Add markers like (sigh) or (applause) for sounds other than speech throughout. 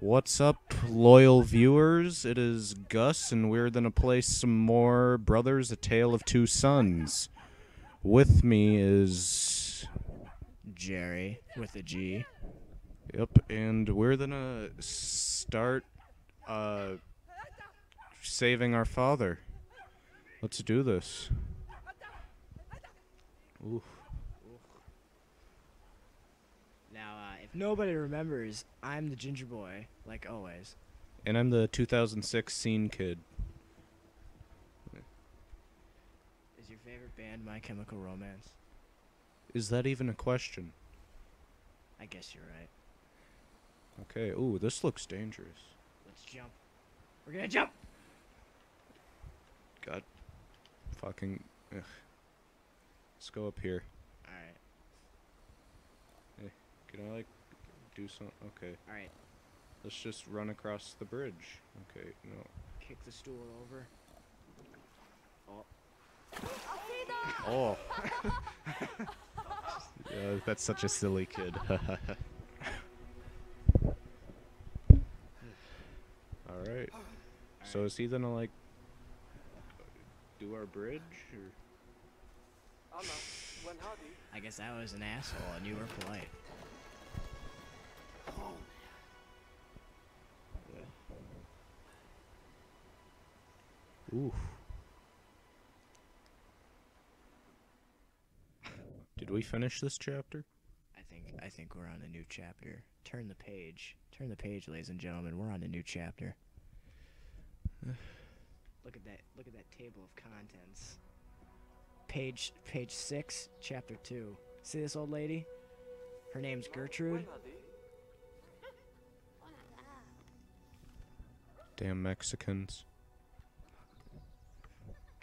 What's up, loyal viewers? It is Gus, and we're gonna play some more Brothers: A Tale of Two Sons. With me is Gery with a G. yep, and we're gonna start uh saving our father. Let's do this. Ooh. Now, uh, if nobody remembers, I'm the ginger boy, like always. And I'm the 2006 scene kid. Is your favorite band My Chemical Romance? Is that even a question? I guess you're right. Okay. Ooh, this looks dangerous. Let's jump. We're gonna jump. God. Fucking. Ugh. Let's go up here. All right, Can I like do some? Okay. all right. Let's just run across the bridge. Okay. No. Kick the stool over. Oh. oh. (laughs) (laughs) yeah, that's such a silly kid. (laughs) All right. So is he gonna like do our bridge or? I guess I was an asshole and you were polite. Ooh. Did we finish this chapter? I think I think we're on a new chapter. Turn the page. Turn the page, ladies and gentlemen. We're on a new chapter. (sighs) look at that. Look at that table of contents. Page page six, chapter two. See this old lady? Her name's Gertrude. Damn Mexicans.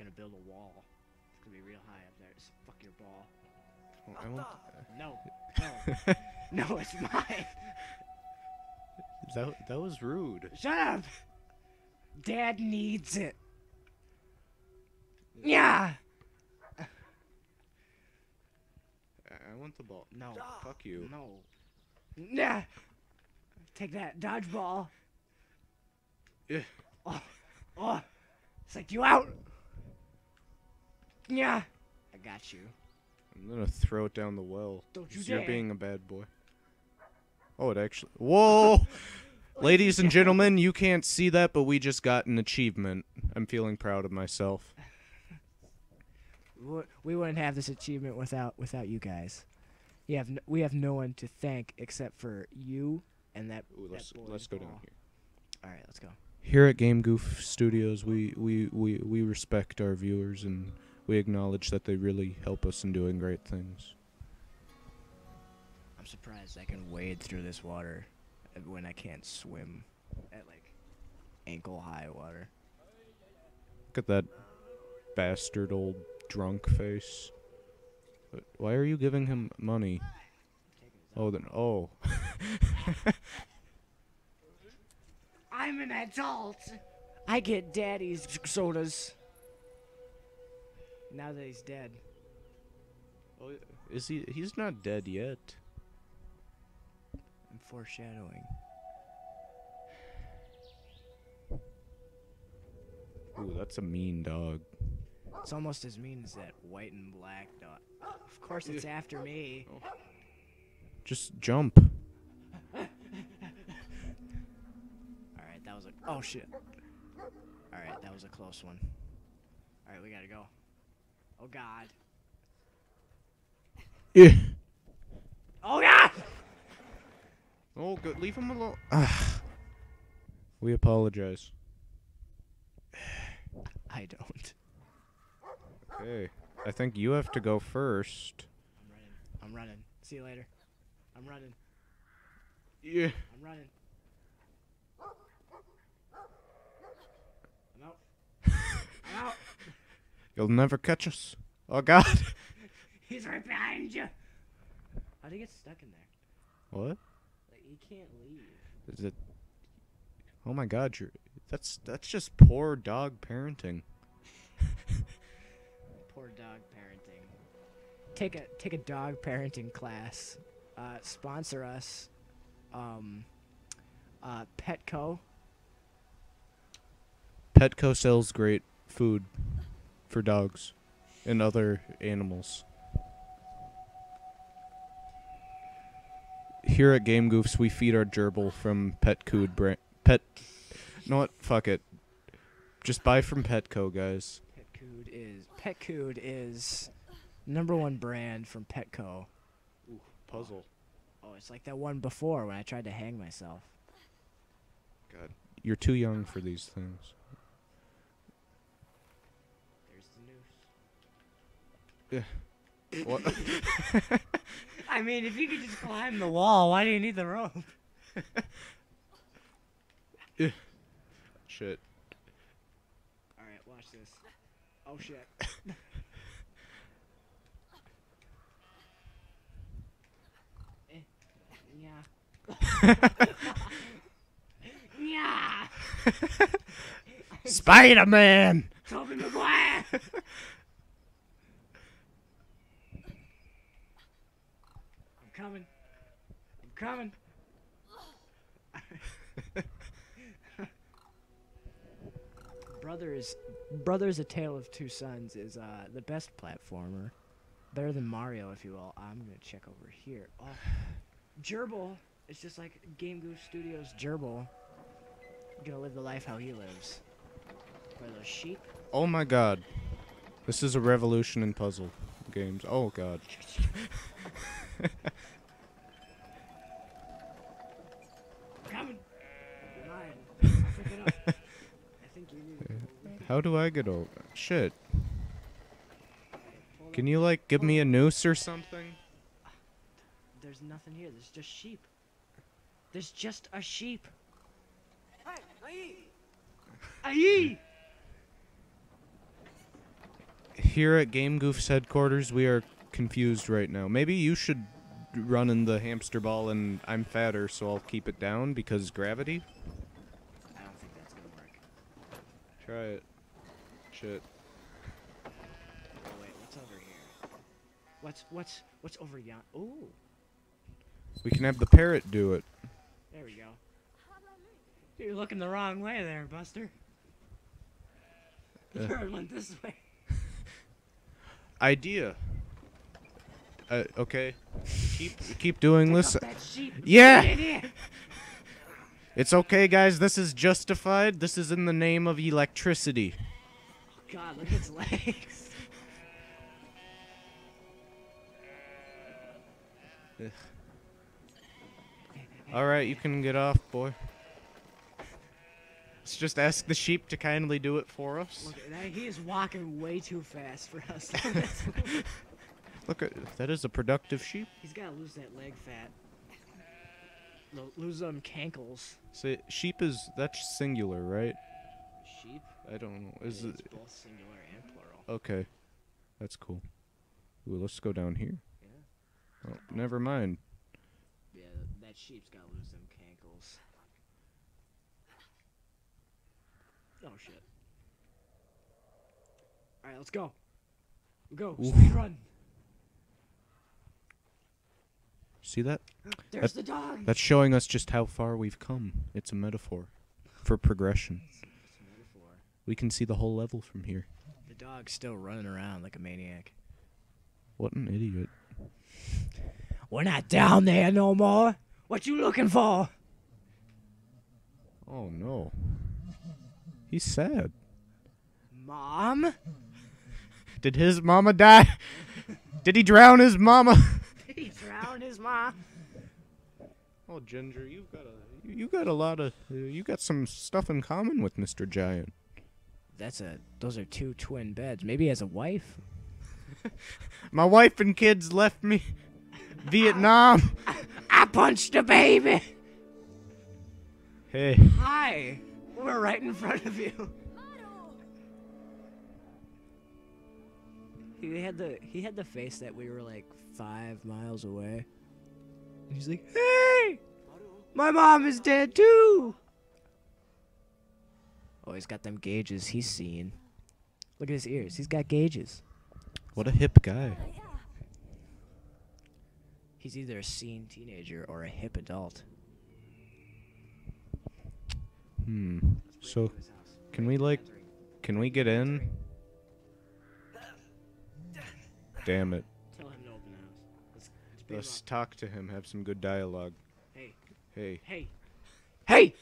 Gonna build a wall. It's gonna be real high up there. Just fuck your ball. Oh, I want No, (laughs) no, no, it's mine. that. That was rude. Shut up. Dad needs it. Yeah. I I want the ball. No. Fuck you. No. Yeah. Take that dodgeball. Yeah. Oh, oh. Psych you out. Yeah. I got you. I'm gonna throw it down the well. Don't you 'cause You're dare. being a bad boy. Oh, it actually. Whoa! (laughs) Ladies and gentlemen, you can't see that, but we just got an achievement. I'm feeling proud of myself. We wouldn't have this achievement without without you guys. You have n- we have no one to thank except for you and that. Ooh, let's that let's boy's go down here. All right, let's go. Here at Game Goof Studios, we, we, we, we respect our viewers and we acknowledge that they really help us in doing great things. I'm surprised I can wade through this water when I can't swim at like ankle high water. Look at that bastard old drunk face. Why are you giving him money? Oh, then oh. (laughs) I'm an adult. I get daddy's sodas. Now that he's dead. oh, is he? He's not dead yet. I'm foreshadowing. Ooh, that's a mean dog. It's almost as mean as that white and black dot. Of course, it's after me. Oh. Just jump. (laughs) All right, that was a. Oh shit. All right, that was a close one. All right, we gotta go. Oh god. Yeah. Oh god. Oh, good. Leave him alone. (sighs) We apologize. (sighs) I don't. Okay. I think you have to go first. I'm running. I'm running. See you later. I'm running. Yeah. I'm running. (laughs) I'm out. (laughs) I'm out. You'll never catch us. Oh God. (laughs) He's right behind you. How'd he get stuck in there? what? Like, he can't leave. Is it? Oh my God! You're. That's that's just poor dog parenting. (laughs) Poor dog parenting. Take a take a dog parenting class. Uh, sponsor us. Um, Uh, Petco. Petco sells great food for dogs and other animals. Here at Game Goofs, we feed our gerbil from Petcood brand. Pet. No what? Fuck it. Just buy from Petco, guys. Petcood is Petcood is number one brand from Petco. Puzzle. Oh, it's like that one before when I tried to hang myself. God, you're too young for these things. Noose. What? (laughs) I mean, if you could just climb the wall, why do you need the rope? (laughs) yeah. Shit. All right, watch this. Oh shit. (laughs) Yeah. yeah. Spider Man! Tobey Maguire. I'm coming. I'm coming. Brothers, Brothers: A Tale of Two Sons is uh, the best platformer, better than Mario, if you will. I'm gonna check over here. Oh, Gerbil. It's just like Game Goof Studios Gerbil. Gonna live the life how he lives. For those sheep. Oh my god. This is a revolution in puzzle games. Oh god. (laughs) (laughs) How do I get over? Shit. Can you like give me a noose or something? There's nothing here. There's just sheep. There's just a sheep. Aye. Here at Game Goof's headquarters, we are confused right now. Maybe you should run in the hamster ball and I'm fatter, so I'll keep it down because gravity? I don't think that's gonna work. Try it. Shit. Oh wait, what's over here? What's what's what's over yon? Ooh, We can have the parrot do it. there we go. You're looking the wrong way there, Buster. The Uh. (laughs) bird went this way. (laughs) Idea. Uh, okay. Keep keep doing Pick this. up that sheep. Yeah. Get in here. It's okay, guys. This is justified. This is in the name of electricity. God, look at its legs. All right, you can get off, boy. Let's just ask the sheep to kindly do it for us. Look that. He is walking way too fast for us. (laughs) Look at that is a productive sheep. He's got to lose that leg fat. Lo- Lose them cankles. Say sheep is that's singular, right? Sheep. I don't know. Is It's it both singular and plural. okay? That's cool. Ooh, let's go down here. Yeah. Oh, never mind. Yeah, that sheep's got to lose them cankles. Oh shit. All right, let's go. Go. Oof. Speed run. See that? Oh, there's the dog. That's showing us just how far we've come. It's a metaphor for progression. It's a metaphor. We can see the whole level from here. The dog's still running around like a maniac. What an idiot. We're not down there no more. What you looking for? Oh no. He's sad. Mom? Did his mama die? (laughs) Did he drown his mama? Did he drown his mom? Oh, Ginger, you've got a you, you got a lot of uh, you got some stuff in common with Mr. Giant. That's a. Those are two twin beds. Maybe he has a wife. (laughs) My wife and kids left me Vietnam. I punched a baby. Hey, Hi. We're right in front of you. He had the he had the face that we were like five miles away. And he's like, "Hey, my mom is dead too." Oh, he's got them gauges. He's seen. Look at his ears. He's got gauges. what a hip guy. He's either a scene teenager or a hip adult. Hmm. So, break into his house. can we, like- Can we get in? Damn it. Tell him to open the house. Let's, let's Let's talk to him. Have some good dialogue. Hey, Hey, hey, hey!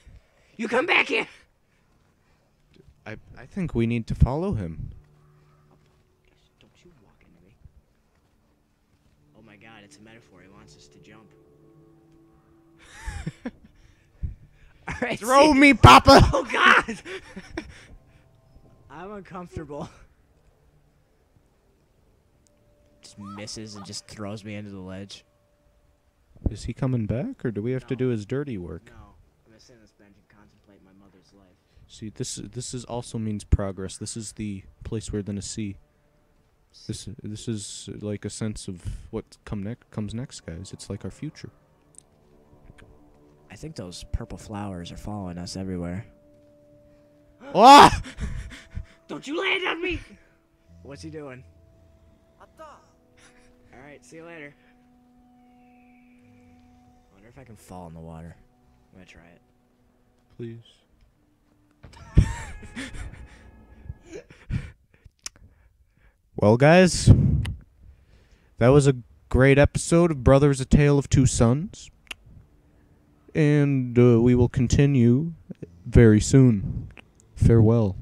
You come back here! I I think we need to follow him. Don't you walk into me. Oh my god, it's a metaphor. He wants us to jump. (laughs) Alright, Throw see- me, Papa. (laughs) Oh god! (laughs) I'm uncomfortable. Just misses and just throws me into the ledge. Is he coming back, or do we have to do his dirty work? No, I'm gonna sit on this bench and contemplate my mother's life. See, this this is also means progress. This is the place we're gonna see. This this is like a sense of what come next comes next, guys. It's like our future. I think those purple flowers are following us everywhere. (gasps) Ah! Don't you land on me! What's he doing? Alright, see you later. I wonder if I can fall in the water. I'm gonna try it. Please. (laughs) well, guys, that was a great episode of Brothers: A Tale of Two Sons, and uh, we will continue very soon. Farewell.